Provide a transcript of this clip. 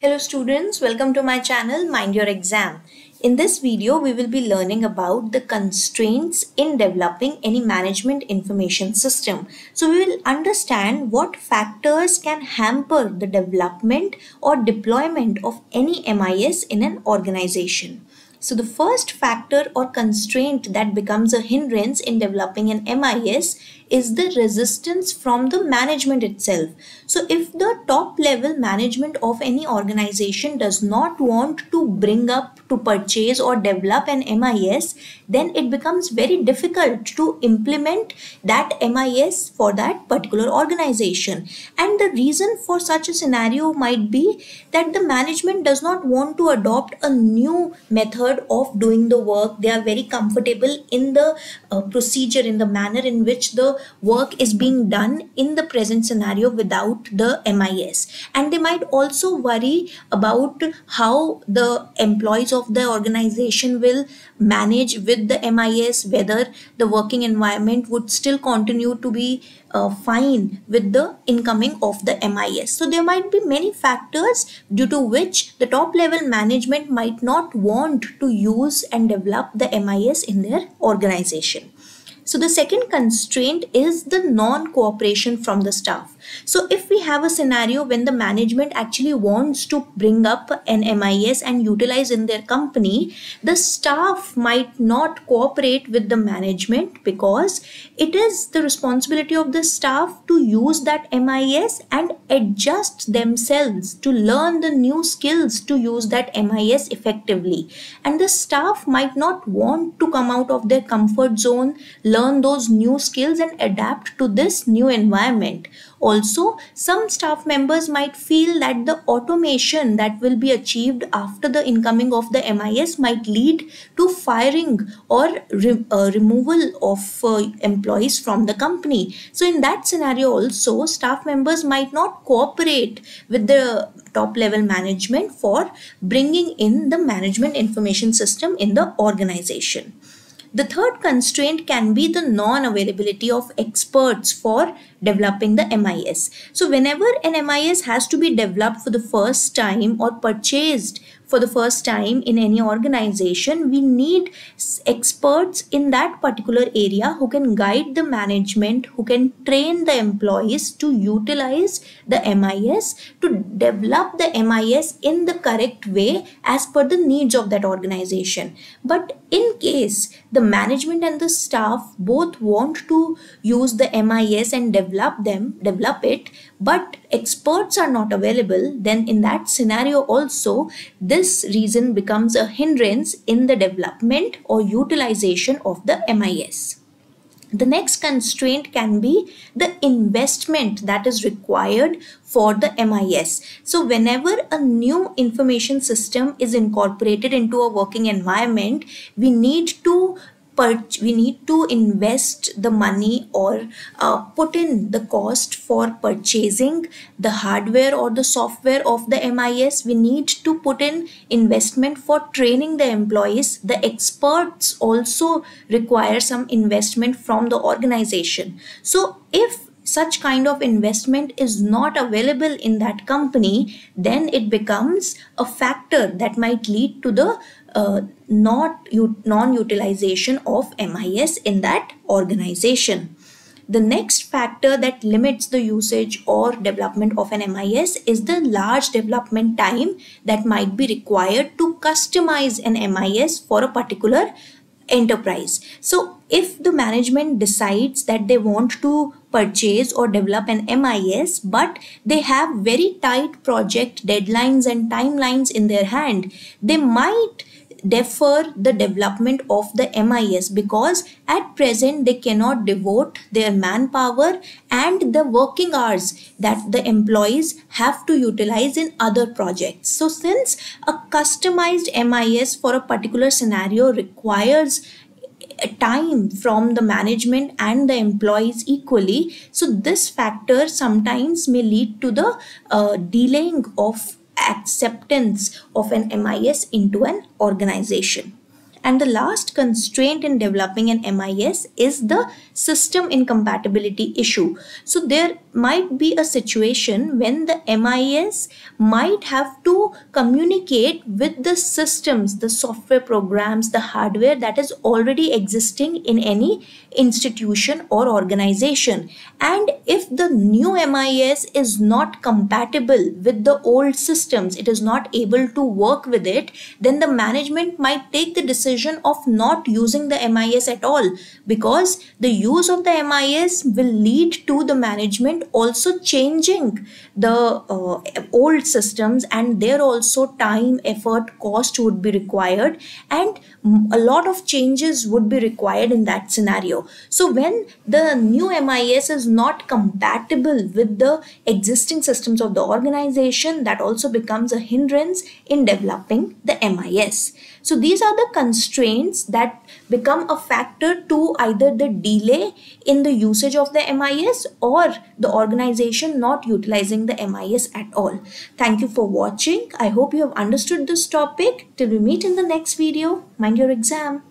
Hello students, welcome to my channel Mind Your Exam. In this video, we will be learning about the constraints in developing any management information system. So we will understand what factors can hamper the development or deployment of any MIS in an organization. So the first factor or constraint that becomes a hindrance in developing an MIS is the resistance from the management itself. So if the top level management of any organization does not want to bring up to purchase or develop an MIS, then it becomes very difficult to implement that MIS for that particular organization. And the reason for such a scenario might be that the management does not want to adopt a new method of doing the work. They are very comfortable in the uh, procedure, in the manner in which the work is being done in the present scenario without the MIS. And they might also worry about how the employees of the organization will manage with the MIS, whether the working environment would still continue to be uh, fine with the incoming of the MIS. So there might be many factors due to which the top level management might not want to use and develop the MIS in their organization. So the second constraint is the non-cooperation from the staff. So if we have a scenario when the management actually wants to bring up an MIS and utilize in their company, the staff might not cooperate with the management because it is the responsibility of the staff to use that MIS and adjust themselves to learn the new skills to use that MIS effectively. And the staff might not want to come out of their comfort zone, learn those new skills and adapt to this new environment also, some staff members might feel that the automation that will be achieved after the incoming of the MIS might lead to firing or re uh, removal of uh, employees from the company. So, in that scenario also, staff members might not cooperate with the top level management for bringing in the management information system in the organization. The third constraint can be the non-availability of experts for developing the MIS. So whenever an MIS has to be developed for the first time or purchased for the first time in any organization, we need experts in that particular area who can guide the management, who can train the employees to utilize the MIS, to develop the MIS in the correct way as per the needs of that organization. But in case the management and the staff both want to use the MIS and develop them, develop it, but experts are not available, then in that scenario also, this reason becomes a hindrance in the development or utilization of the MIS. The next constraint can be the investment that is required for the MIS. So whenever a new information system is incorporated into a working environment, we need to we need to invest the money or uh, put in the cost for purchasing the hardware or the software of the MIS. We need to put in investment for training the employees. The experts also require some investment from the organization. So if such kind of investment is not available in that company, then it becomes a factor that might lead to the uh, not non-utilization of MIS in that organization. The next factor that limits the usage or development of an MIS is the large development time that might be required to customize an MIS for a particular enterprise. So if the management decides that they want to purchase or develop an MIS but they have very tight project deadlines and timelines in their hand, they might defer the development of the MIS because at present they cannot devote their manpower and the working hours that the employees have to utilize in other projects. So since a customized MIS for a particular scenario requires time from the management and the employees equally so this factor sometimes may lead to the uh, delaying of acceptance of an MIS into an organization. And the last constraint in developing an MIS is the system incompatibility issue. So there might be a situation when the MIS might have to communicate with the systems, the software programs, the hardware that is already existing in any institution or organization. And if the new MIS is not compatible with the old systems, it is not able to work with it, then the management might take the decision of not using the MIS at all because the use of the MIS will lead to the management also changing the uh, old systems and there also time, effort, cost would be required and a lot of changes would be required in that scenario. So when the new MIS is not compatible with the existing systems of the organization, that also becomes a hindrance in developing the MIS. So these are the constraints that become a factor to either the delay in the usage of the MIS or the organization not utilizing the MIS at all. Thank you for watching. I hope you have understood this topic. Till we meet in the next video, mind your exam.